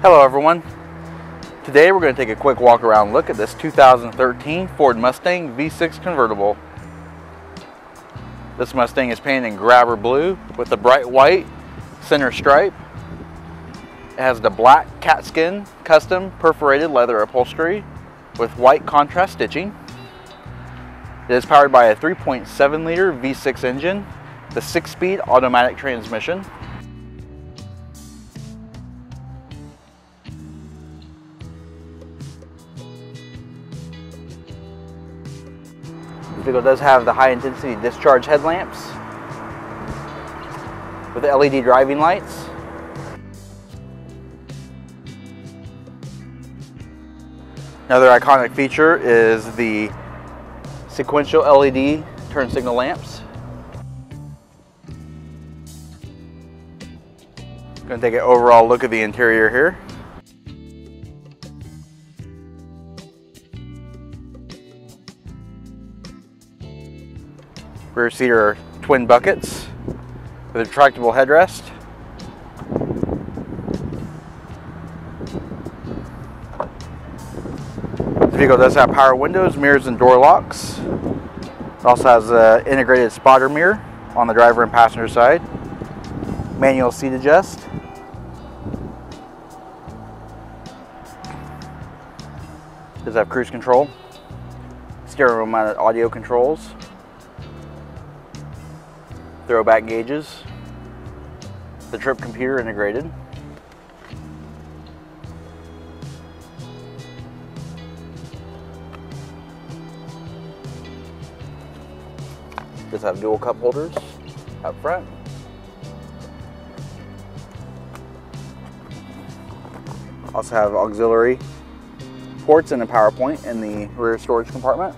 Hello everyone. Today we're going to take a quick walk around look at this 2013 Ford Mustang V6 convertible. This Mustang is painted in grabber blue with a bright white center stripe. It has the black Katzkin custom perforated leather upholstery with white contrast stitching. It is powered by a 3.7 liter V6 engine, the 6-speed automatic transmission. Vehicle does have the high intensity discharge headlamps with the LED driving lights. Another iconic feature is the sequential LED turn signal lamps. To take an overall look at the interior here. Rear seat are twin buckets with a retractable headrest. This vehicle does have power windows, mirrors, and door locks. It also has an integrated spotter mirror on the driver and passenger side. Manual seat adjust. Does have cruise control. Stereo mounted audio controls throwback gauges, the trip computer integrated. Does have dual cup holders up front. Also have auxiliary ports and a power point in the rear storage compartment.